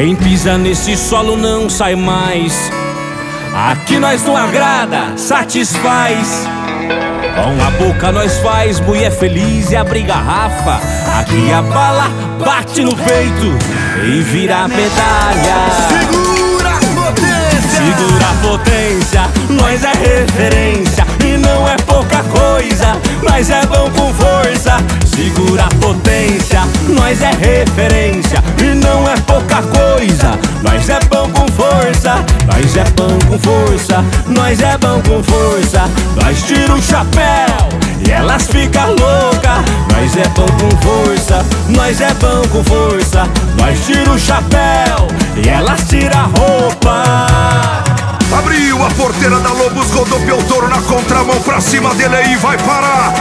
Quem pisa nesse solo não sai mais. Aqui nós não agrada, satisfaz. Com a boca nós faz mulher feliz e abre garrafa. Aqui a bala bate no peito e vira medalha. Segura a potência! Segura a potência, nós é referência e não é pouca coisa. Nós é bom com força. Segura a potência, nós é referência e não é nós é bom com força. Nós tira o chapéu e elas ficam loucas. Nós é bom com força, nós é bom com força. Nós tira o chapéu e elas tira a roupa. Abriu a porteira da Lobos, rodopiou o touro na contramão pra cima dele e vai parar.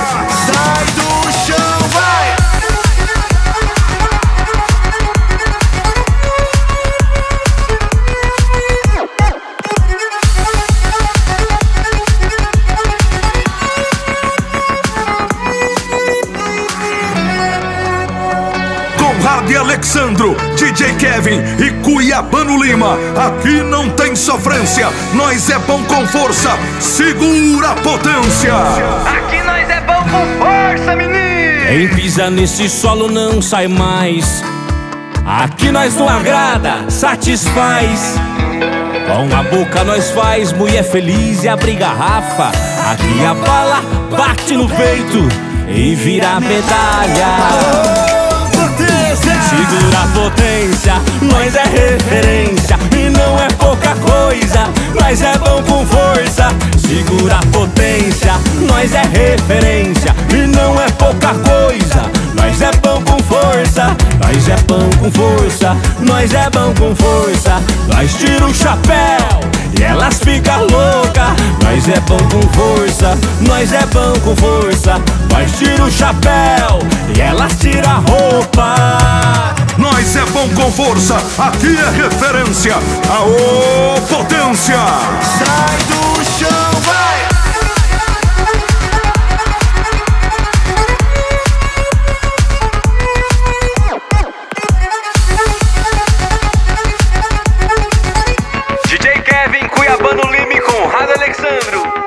E Alexandro, DJ Kevin e Cuiabano Lima. Aqui não tem sofrência, nós é bom com força, segura a potência. Aqui nós é bom com força, menino! Quem pisa nesse solo não sai mais. Aqui nós não agrada, satisfaz. Com a boca nós faz mulher feliz e abre garrafa. Aqui a bala bate no peito e vira medalha. Segura a potência, nós é referência e não é pouca coisa. Nós é bom com força. Segura a potência, nós é referência e não é pouca coisa. Nós é bom com força, nós é bom com força, nós é bom com força. Nós tira o chapéu e elas ficam loucas. Nós é bom com força, nós é bom com força. Nós tira o chapéu e elas tira a roupa com força, aqui é referência. a potência! Sai do chão, vai! DJ Kevin Cuiabano Lime com Rado Alexandro.